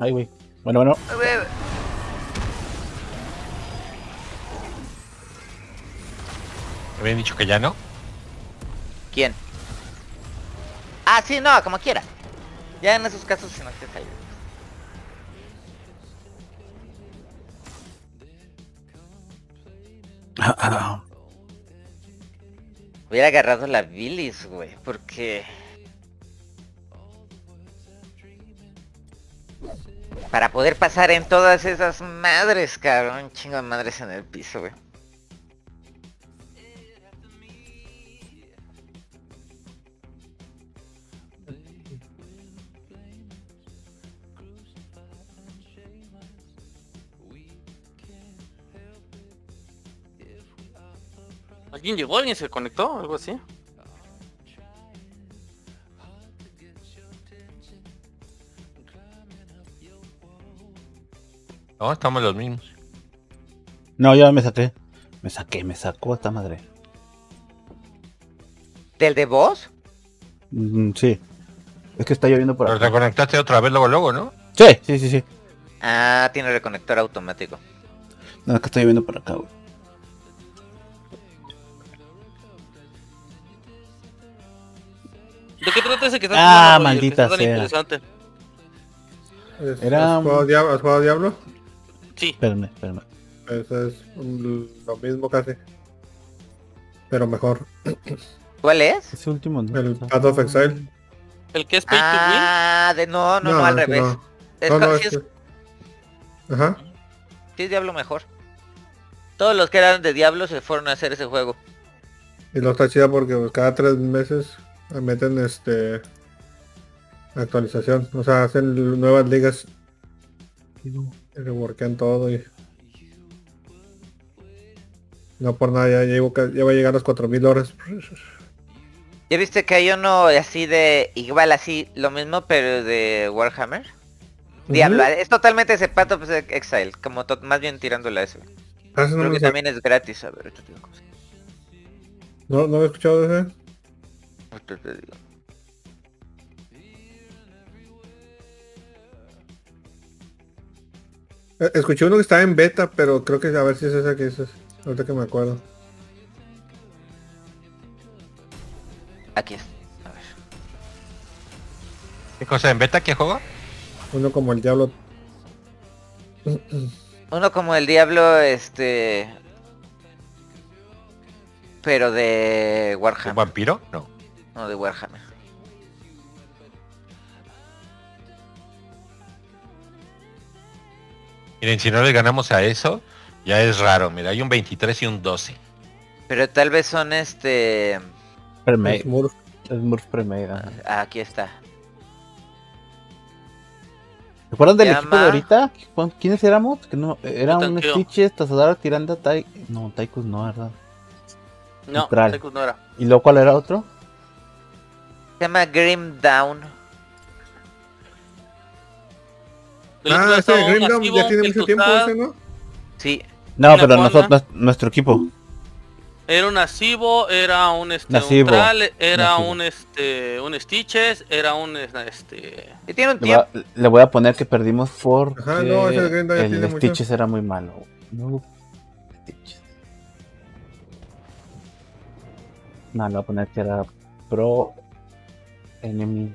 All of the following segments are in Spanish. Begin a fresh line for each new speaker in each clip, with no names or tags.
Ay, güey. Bueno, bueno.
¿Me habían dicho que ya no?
¿Quién? Ah, sí, no, como quiera. Ya en esos casos si no te sale. Hubiera agarrado la bilis, güey, porque... Para poder pasar en todas esas madres, cabrón. Un chingo de madres en el piso, güey.
¿Alguien llegó? ¿Alguien se conectó? ¿Algo así?
No, estamos los mismos.
No, ya me saqué. Me saqué, me sacó esta madre.
¿Del de voz?
Mm, sí. Es que está lloviendo por
Pero
acá.
te conectaste otra vez luego, luego, ¿no?
Sí, sí, sí, sí.
Ah, tiene reconector automático.
No, es que está lloviendo por acá, güey.
¿De qué trata ese que está
Ah,
jugando, Roger, que
maldita
está tan
sea.
interesante?
¿Es-
Era
¿Has jugado Diablo? ¿Has jugado Diablo?
Sí.
Espérame, espérame.
Eso es un- lo mismo casi. Pero mejor.
¿Cuál es?
Ese último no.
El Path of Exile.
¿El que es Pay
Ah, de no, no, no, al revés.
no.
Es
No, no,
sí, es,
Ajá.
sí es Diablo mejor. Todos los que eran de Diablo se fueron a hacer ese juego.
Y lo está chida porque pues, cada tres meses meten este actualización. O sea, hacen nuevas ligas. Reworkean todo y. No por nada, ya, llevo ya va a llegar a las 4000 horas.
¿Ya viste que hay uno así de igual así lo mismo pero de Warhammer? Diablo, es totalmente ese pato pues, de Exile, como más bien tirándole a eso.
Ah,
Creo que también es gratis, a ver, ahorita te digo cómo se-
no, no he escuchado de ese. Escuché uno que estaba en beta, pero creo que a ver si es esa que dices. Ahorita que me acuerdo.
Aquí es. A ver.
¿Qué cosa en beta que juego?
Uno como el Diablo.
Uno como el Diablo, este... Pero de
¿Un
Warhammer.
vampiro? No.
No, de Warhammer.
Miren, si no le ganamos a eso, ya es raro. Mira, hay un 23 y un 12.
Pero tal vez son este...
Es Smurf Premade. ajá.
ah, Aquí está.
¿Se acuerdan del equipo de ahorita? ¿Cuán- ¿Quiénes éramos? Que no, era un. Stitches, Tazadara, Tiranda, Tai... No, Taikus no, ¿verdad?
No. Tycoon no era.
¿Y luego cuál era otro?
Se llama Grim Down.
Del
Ah, ese
estaba un
Grim Dawn
Asivo,
ya tiene
el
mucho tiempo ese, ¿no?
Sí.
No, pero nosotros, nuestro equipo.
Era un Asivo, era un este
Nasibo.
Neutral, era un este un Stitches, era un este
Y tiene un
Le voy, a, le voy a poner que perdimos porque
Ajá, no, ese ya tiene
el
mucho.
Stitches era muy malo. No, Stitches. No, le voy a poner que era Pro Enemy.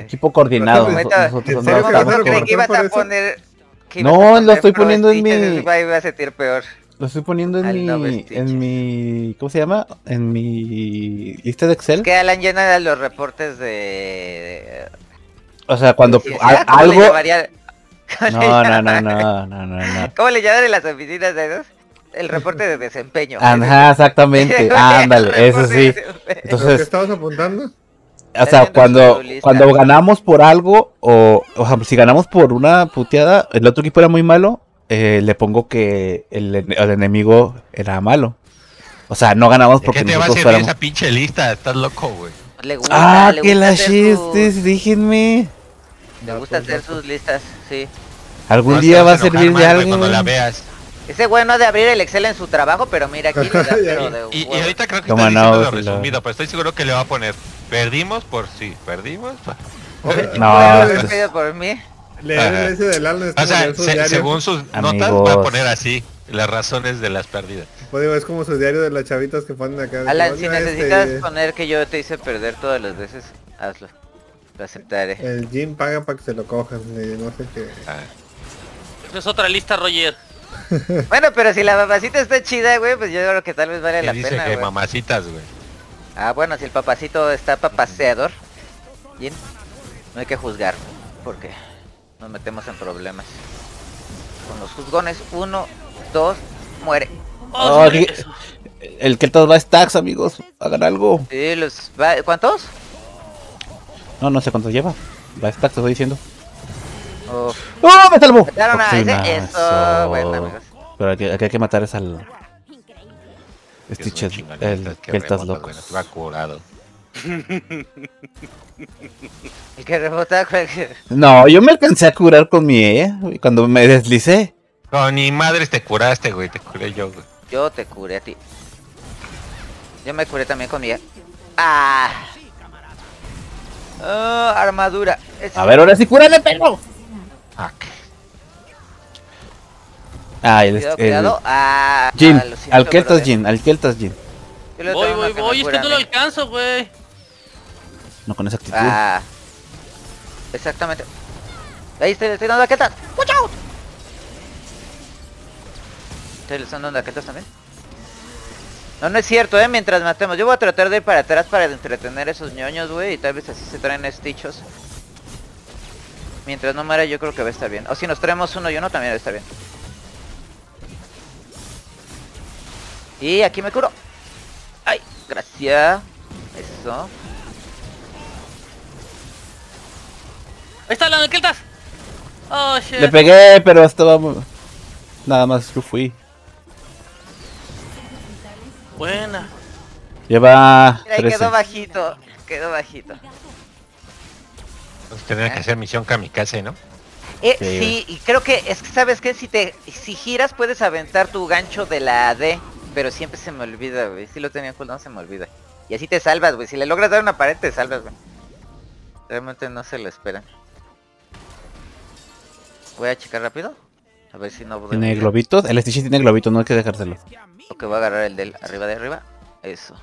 Equipo coordinado.
Ahorita-
noso- Nosotros
¿en
no
que
estamos
Creí que ibas a poner... que
No, lo estoy poniendo en mi-
Iba iba a sentir peor.
Lo estoy poniendo en
Al
mi, en mi, ¿cómo se llama? En mi lista de Excel.
Es que Alan llena de los reportes de...
O sea, cuando
Sí,
a-
¿cómo le
algo.
llamaría- cómo le
No, no, no, no, no, no, no.
¿Cómo le llaman en las oficinas de esos? El reporte de desempeño.
Ajá, exactamente. Ándale, eso sí.
¿Pero qué
Entonces,
estabas apuntando?
O sea, cuando, cuando ganamos por algo, o, o sea, si ganamos por una puteada, el otro equipo era muy malo, eh, le pongo que el, el enemigo era malo. O sea, no ganamos
¿De
porque
qué te va a
nosotros
servir
fuéramos.
esa pinche lista? Estás loco, güey.
Le gusta,
Ah,
le
que
gusta
la chistes,
sus-
déjenme.
Le gusta hacer sus listas, sí.
Algún
No
día va a servir de algo.
Cuando la veas.
Ese güey no ha de abrir el Excel en su trabajo, pero mira aquí le da, pero de
Y, y ahorita creo que está diciendo lo resumido, pero estoy seguro que le va a poner. Perdimos por sí, perdimos. por-
No, pues-
por mí.
Leer ese del Alan
O
como
sea, se- según sus notas
Amigos.
va a poner así las razones de las pérdidas.
Pues digo, es como su diario de las chavitas que ponen acá.
Alan, si
"Oiga,
necesitas
este,
poner que yo te hice perder todas las veces, hazlo. Lo aceptaré.
El gym paga para que se lo cojan. no sé qué.
Ah,
Esa es otra lista, Roger.
Bueno, pero si la papacita está chida, güey, pues yo creo que tal vez vale
que
la
dice
pena,
que
güey.
mamacitas, güey.
Ah, bueno, si el papacito está papaseador, bien, no hay que juzgar, porque nos metemos en problemas. Con los juzgones, uno, dos, muere.
Oh,
Oh,
sí.
El Keltas va a stacks, amigos. Hagan algo.
Sí, los... va- ¿Cuántos?
No, no sé cuántos lleva. Va a stacks, te estoy diciendo.
Oh,
¡Oh, me salvó!
mataron a ese. Eso, bueno, amigos.
Pero aquí, aquí hay que matar es al... Stitches, el
que rebota,
loco.
va curado.
El que rebota, cualquier-
No, yo me alcancé a curar con mi E cuando me deslicé.
Con ni madres te curaste, güey, te curé yo, güey.
Yo te curé a ti. Yo me curé también con mi... ¡Ah! Ah, armadura. Es-
A ver, ahora sí, cúrale, pelo.
Ah,
Ah, el,
Cuidado,
el
cuidado. Ah,
Jin,
ah, lo siento,
al Keltas. Jin, al Keltas Jin.
Voy, voy, voy. Es que
a
no lo alcanzo, güey.
No con esa actitud.
Ah. Exactamente. Ahí estoy, estoy dando raquetas. ¡Watch out! ¿Ustedes le están dando raquetas también? No, no es cierto, eh, mientras matemos. Yo voy a tratar de ir para atrás para entretener a esos ñoños, güey, y tal vez así se traen estichos. Mientras no muera yo creo que va a estar bien. O si nos traemos uno y uno también va a estar bien. Y aquí me curo. Ay, gracias. Eso.
Ahí está la Keltas. Oh, shit.
Le pegué, pero estaba... muy- Nada más yo fui.
Buena.
Lleva
Mira, ahí
13.
quedó bajito. Quedó bajito.
Pues tendría que hacer misión kamikaze, ¿no?
Eh,
Sí.
sí, y creo que es que sabes que si te si giras puedes aventar tu gancho de la D, pero siempre se me olvida, güey. Si lo tenía en cooldown se me olvida. Y así te salvas, güey. Si le logras dar una pared te salvas, güey. Realmente no se lo esperan. Voy a checar rápido. A ver si no
¿Tiene globitos? El Stitch tiene globitos, no hay que dejárselo.
Ok, voy a agarrar el del arriba de arriba. Eso.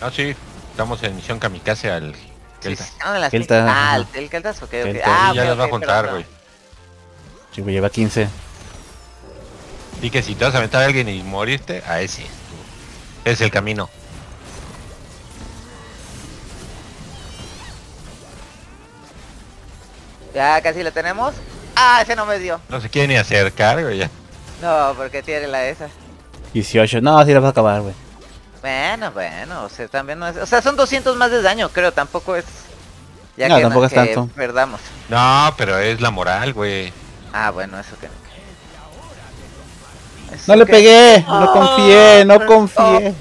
Ah, sí. Estamos en misión kamikaze al Kelta.
Sí. Ah, el, el Keltas, ok, ok.
Kelta,
Ah,
Sí, ya
ok,
las va a
perdón.
güey.
Sí, güey, lleva 15.
Y que si te vas a aventar a alguien y morirte, a ese. Es el camino.
Ya casi lo tenemos. Ah, ese no me dio.
No se quiere ni acercar, güey. Ya.
No, porque tiene la esa.
18. No, así la vas a acabar, güey.
Bueno, bueno, o sea, también no es... O sea, son 200 más de daño, creo, tampoco es... Ya
No,
que,
tampoco es
que
tanto.
perdamos.
No, pero es la moral, güey.
Ah, bueno, eso que... Eso
No le pegué, no confié, no
pero-
confié.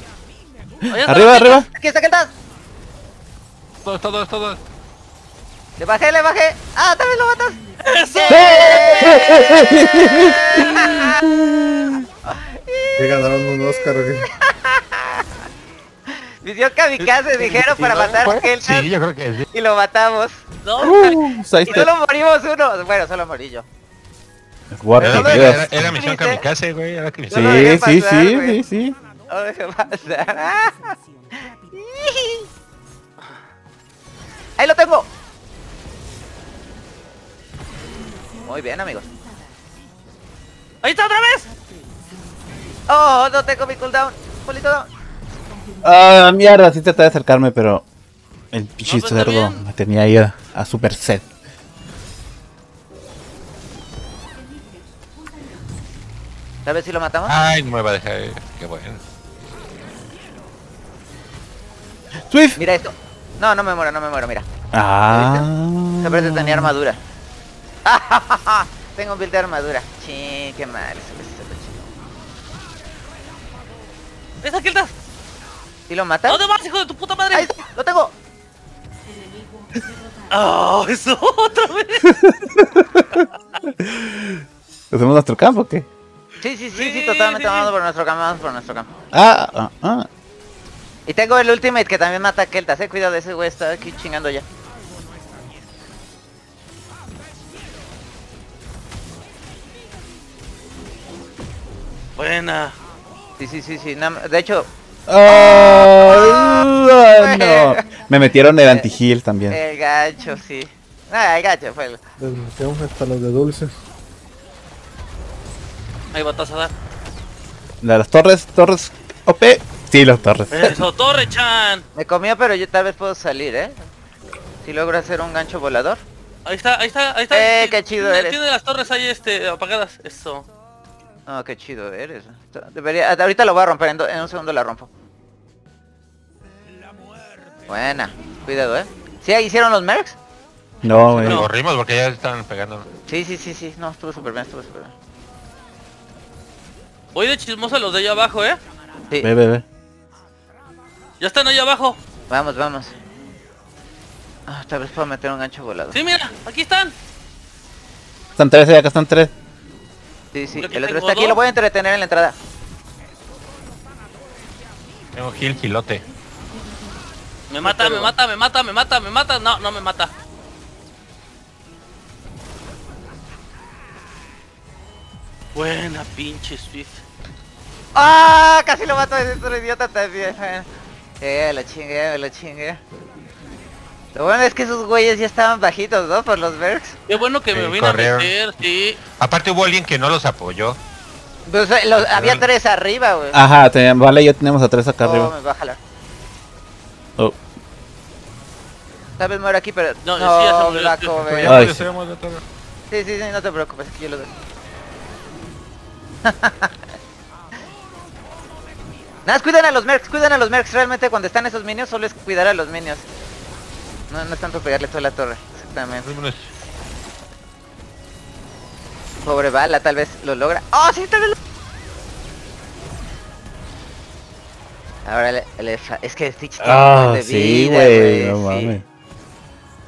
Está
Arriba, arriba.
¡Aquí está Keltas!
Todos, todos, todos.
¡Le bajé, le bajé! ¡Ah, también lo matas!
¡Eso!
Que ganaron un Oscar.
Misión kamikaze, dijeron, para matar a Keltas
Sí, yo creo que sí.
y lo matamos.
No,
Uh,
Y solo morimos uno. Bueno, solo morí yo.
Era,
no,
era- era misión kamikaze, güey. Era que
Sí,
dejé
sí,
pasar,
sí,
güey.
sí, sí.
No pasar. Ah. Ahí lo tengo. Muy bien, amigos.
ahí está otra vez.
Oh, no tengo mi cooldown. Polito down.
Ah, mierda, sí traté de acercarme, pero el pinche
No,
cerdo me tenía ahí a, a super set.
¿Sabes si lo matamos?
Ay, no me va a dejar. Qué bueno.
Swift.
Mira esto. No, no me muero, no me muero, mira.
Ah.
Se parece que tenía armadura. tengo un build de armadura. Sí, qué mal. se lo
Ahí.
¿Sí lo mata?
¿Dónde vas, hijo de tu puta
Ahí
madre?
está, lo tengo.
Oh, eso otra vez.
¿Hacemos nuestro campo o qué?
Sí, sí, sí, sí, totalmente vamos por nuestro campo, vamos por nuestro campo.
Ah, ah, ah.
Y tengo el ultimate que también mata a Keltas, eh, cuidado, ese güey está aquí chingando ya.
Buena.
Sí, sí, sí, sí, de hecho,
Ah, no. Me metieron el anti-heal también.
el gancho, sí. Ah, el gancho fue el...
Desbloqueamos hasta los de dulce.
Ahí va a dar.
De las torres, torres OP. Sí, las torres.
Eso, Torre Chan.
Me comió, pero yo tal vez puedo salir, ¿eh? Si logro hacer un gancho volador.
Ahí está, ahí está, ahí está.
Eh, qué chido
tiene,
eres.
Tiene las torres ahí este apagadas. Eso.
Oh, qué chido eres. Debería, ahorita lo voy a romper, en, do- en un segundo la rompo. Buena, cuidado, eh. ¿Sí hicieron los mercs?
No, güey.
Nos corrimos porque ya estaban pegando.
Sí, sí, sí, sí. No, estuvo súper bien, estuvo súper bien.
Voy de chismoso a los de allá abajo, eh.
Sí,
Ve, ve, ve.
Ya están allá abajo.
vamos, vamos. Ah, tal vez puedo meter un gancho volador.
Sí, mira, aquí están.
Están tres, eh, acá están tres.
Sí, sí. El otro está aquí, lo voy a entretener en la entrada.
Tengo Gil Gilote.
Me mata, me mata, me mata, me mata, me mata. No, no me mata. Buena pinche Swift.
¡Ah! Casi lo mato a ese otro idiota también. Eh, lo chingué, me lo chingué. Lo bueno es que esos güeyes ya estaban bajitos, ¿no? Por los Bergs.
Qué bueno que
Sí,
me vine
corrieron.
a meter, sí.
Aparte hubo alguien que no los apoyó.
Pues, eh, los- había tres arriba, güey.
Ajá, te- vale, ya tenemos a tres acá
Oh,
arriba.
me va a jalar.
Oh.
Tal vez muero aquí, pero...
No,
No,
sí, ya se
güey.
Ay, sí.
Sí, sí, sí, no te preocupes, que yo lo doy. Nada, cuidan a los mercs, cuidan a los mercs. Realmente cuando están esos minions solo es cuidar a los minions. No, no es tanto pegarle toda la torre. Exactamente.
Vámonos.
Pobre bala, tal vez lo logra. ¡Oh, sí, tal vez lo... Ahora le, le fa- es que Stitch tiene un
Ah,
de
sí,
vida,
güey. No
sí.
mames.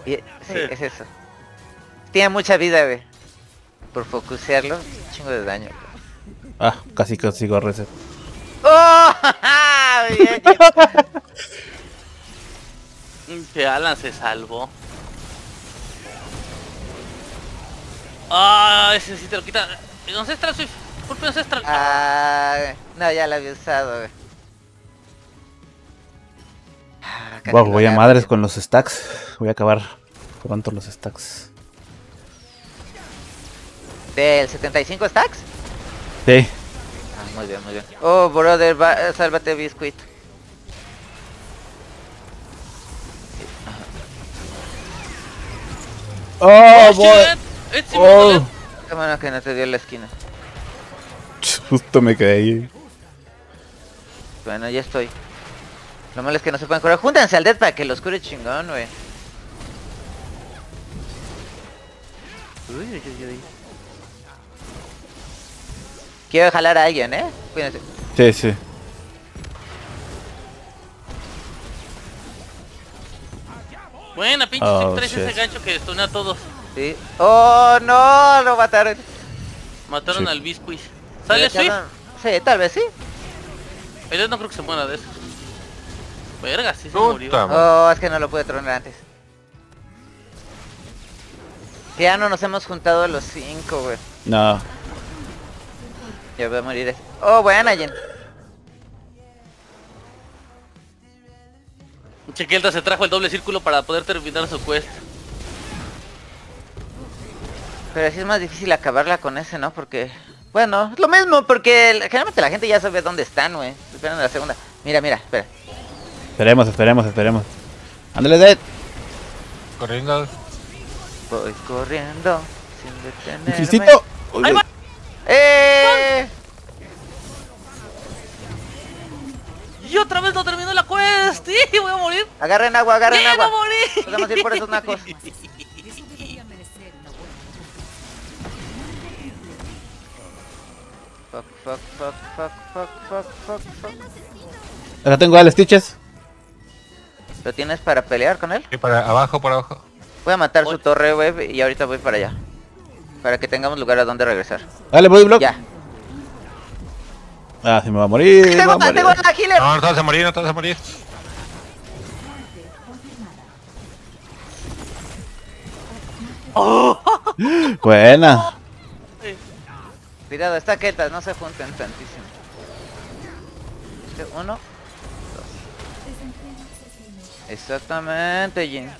Y- sí,
Sí.
es eso. Tiene mucha vida, güey. Por focusearlo, chingo de daño.
Ah, casi consigo reset.
¡Oh! Bien,
Que Alan se salvó. Ah, ese sí te lo quita. Ancestral Swift. Disculpe, Ancestral.
Ah, no, ya la había usado, güey. Ah,
Wow, voy a madres con los stacks. Voy a acabar pronto los stacks.
¿Del 75 stacks?
Sí.
Ah, muy bien, muy bien. Oh, brother, va, sálvate, Biscuit.
Oh,
Oh,
boy.
It's
Oh.
Qué bueno que no te dio la esquina.
Justo me ahí.
Bueno, ya estoy. Lo malo es que no se pueden curar. Júntense al dead para que los cure chingón. Uy, uy, uy, uy. Quiero jalar a alguien, ¿eh? Cuídense.
Sí, sí.
Buena, pinche
Oh,
traes ese gancho que estunea a todos.
Sí. ¡Oh, no! Lo mataron.
Mataron
Sí.
al Biscuit. ¿Sale
Le
Swift?
Sí, tal vez sí.
Yo no creo que se muera de eso. Verga, sí se
Puta
murió.
Oh, es que no lo pude tronar antes. Que Ya no nos hemos juntado a los cinco, güey.
No.
Ya voy a morir. ese. Oh, buena, Jen.
Chequelta se trajo el doble círculo para poder terminar su quest.
Pero sí es más difícil acabarla con ese, ¿no? Porque... Bueno, es lo mismo, porque generalmente la gente ya sabe dónde están, güey. Esperan la segunda. Mira, mira, espera.
Esperemos, esperemos, esperemos. Ándale, Dead.
Corriendo.
Voy corriendo sin detenerme.
Va.
¡Eh!
Y otra vez no quest. ¡Sí! Voy a morir.
Agarren agua, agarren
¡Sí, voy a
agua.
morir!
Podemos ir por esos nacos. Fuck, fuck, fuck, fuck, fuck, fuck, fuck, fuck.
Acá tengo al Stitches.
¿Lo tienes para pelear con él?
Sí, para abajo, por abajo.
Voy a matar su torre, güey, y ahorita voy para allá. Para que tengamos lugar a donde regresar.
Dale, body block.
Ya.
Ah, se me va a morir. me va
Tengo,
a morir.
tengo la healer.
No, no te vas a morir, no te vas a morir.
Buena.
Cuidado, está quietas, no se junten tantísimo. Este, Uno, dos. Exactamente, Jin.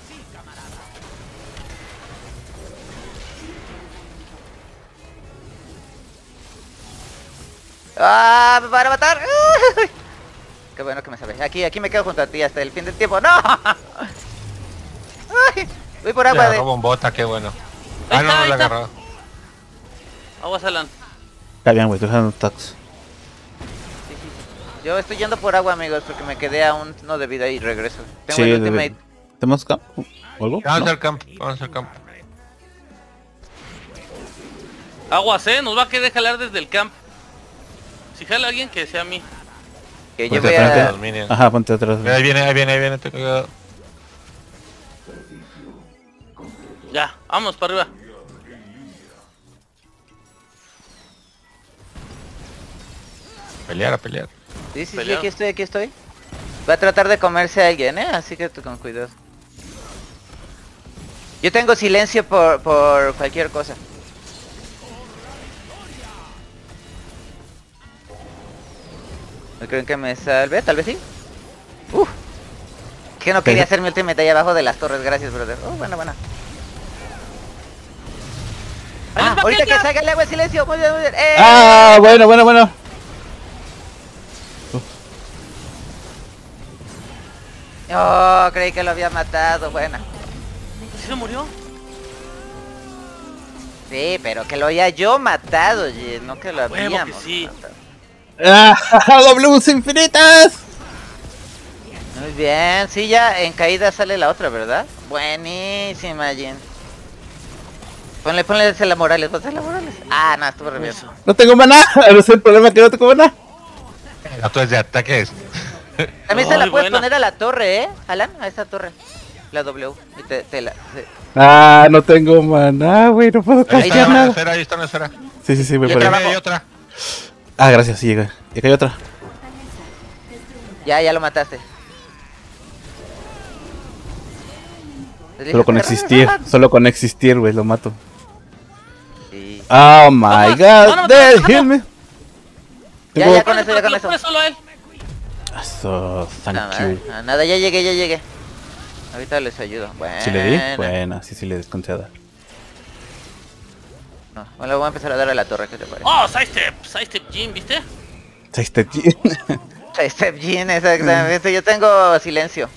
¡Ah! ¡Me van a matar! Qué bueno que me sabes. Aquí, aquí me quedo junto a ti hasta el fin del tiempo. ¡No! ¡Ay! Voy por agua
Le
de...
agarró bombota, qué bueno. Ah, no,
está,
no
ahí
la
está.
agarró.
Aguas, Alan.
Está bien, güey, estoy usando tax.
Sí, sí, sí. Yo estoy yendo por agua, amigos, porque me quedé a un no de vida y regreso. Tengo
Sí,
el ultimate.
¿Tenemos campo? ¿O algo?
Vamos
¿No?
al campo, vamos al campo.
Aguas, eh. Nos va a querer jalar desde el camp. Si jala alguien, que sea a mí.
Que yo
Pues
voy a...
Los minions.
Ajá, ponte atrás.
Ahí viene, ahí viene, ahí viene, te cuidado.
Ya, vamos para arriba.
Pelear, a pelear.
Sí, sí, sí, aquí estoy, aquí estoy. Va a tratar de comerse a alguien, ¿eh? Así que tú con cuidado. Yo tengo silencio por, por cualquier cosa. ¿No creen que me salve? Tal vez sí. Uf. Que no quería hacer mi ultimate ahí abajo de las torres, gracias, brother. Oh, bueno, bueno.
¡Ahí
Ah, ahorita que salga el agua de silencio. Muy bien, muy bien. ¡Eh!
Ah, bueno, bueno, bueno.
Oh, creí que lo había matado. Buena.
¿Sí se murió?
Sí, pero que lo había yo matado, oye, no que lo habíamos
que sí.
matado.
¡Ah! ¡W's infinitas!
Muy bien, sí, ya en caída sale la otra, ¿verdad? Buenísima, Jin. Ponle, ponle ese la Morales, ponle la Morales. Ah, no, estuvo.
Eso.
No tengo maná. No es el problema que no tengo maná.
Tuya es de ataques.
También se la puedes
buena.
poner a la torre, ¿eh? Alan, a esa torre. La W. Y te, te la... se-
Ah, no tengo maná, güey. No puedo
Ahí está una
nada.
esfera, ahí está una esfera.
Sí, sí, sí, me parece.
hay otra.
Ah, gracias, sí llega. Y acá hay otra.
Ya, ya lo mataste.
Solo con existir. Solo con existir, güey, lo mato. Oh my
Vamos,
god.
vamos.
heal me.
Ya, ya, con eso, ya con eso.
solo a él.
Eso, thank
Nada,
you.
ah, nada, ya llegué, ya llegué. Ahorita les ayudo. Bueno.
¿Sí le di? Buena, sí, sí le desconté a dar.
No, bueno, voy a empezar a dar a la torre, ¿qué te parece?
Oh, sidestep. Sidestep Jim, ¿viste?
Este
Step Jean, exactamente. Yo tengo silencio.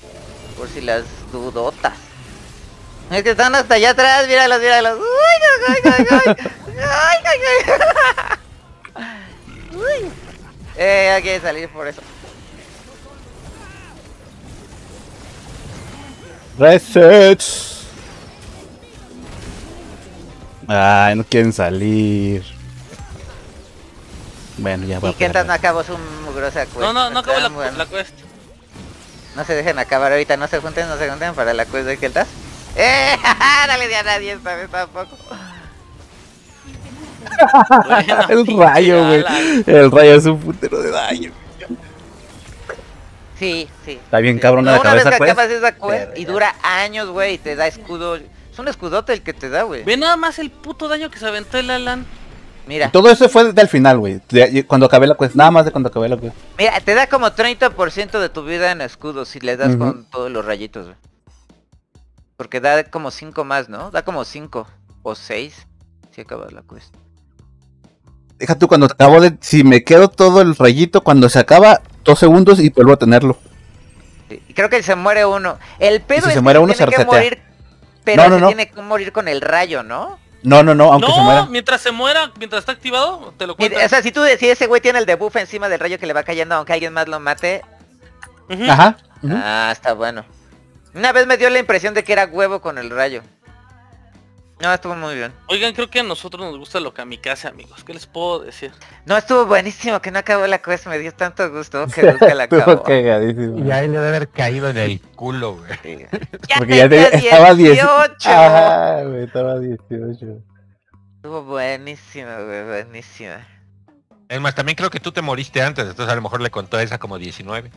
Por si las dudotas. Es que están hasta allá atrás, míralos, míralos. Uy. Hay que salir por eso.
Reset. Ay, no quieren salir. Bueno, ya voy
Y
a
que
pegar.
no acabó su mugrosa quest.
No, no, no acabó la,
bueno.
la quest.
No se dejen acabar ahorita, no se junten, no se junten para la quest de Keltas. ¡Eh! no le di a nadie esta vez tampoco.
Buena,
El rayo, güey. El rayo es un putero de daño.
Sí, sí.
Está bien
sí.
cabrona de
Una
acabar
vez que
quest,
acabas esa quest y dura años, güey, y te da escudo. Es un escudote el que te da, güey.
Ve nada más el puto daño que se aventó el Alan.
Mira,
Y todo eso fue desde el final, güey. Cuando acabé la quest. Nada más de cuando acabé la quest.
mira, te da como 30% de tu vida en escudo si le das con todos los rayitos, güey. Porque da como 5 más, ¿no? Da como 5 o 6 si acabas la quest.
Deja tú cuando acabo de. Si me quedo todo el rayito, cuando se acaba, dos segundos y vuelvo a tenerlo.
Sí, y creo que se muere uno. El pedo
si
es
se
que
muere uno,
tiene
se
que
resetea.
morir, pero
No, no,
se
no.
tiene que morir con el rayo, ¿no?
No, no, no, aunque
no,
se muera.
mientras se muera, mientras está activado, te lo cuento.
O sea, si tú si ese güey tiene el debuff encima del rayo que le va cayendo aunque alguien más lo mate,
Ajá.
ah, está bueno. Una vez me dio la impresión de que era huevo con el rayo. No, estuvo muy bien.
Oigan, creo que a nosotros nos gusta lo kamikaze, amigos. ¿Qué les puedo decir?
No, estuvo buenísimo que no acabó la quest, me dio tanto gusto que nunca la
Estuvo
acabó.
cagadísimo.
Y ahí le debe haber caído en el culo, güey.
Ya
Porque ya
tenía
te- estaba 10.
18.
Ajá, güey, estaba 18.
Estuvo buenísima, güey, buenísima.
Es más, también creo que tú te moriste antes, entonces a lo mejor le contó esa como 19.